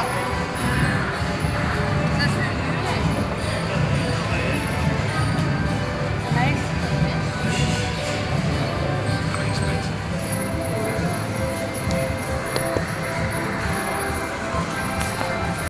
大。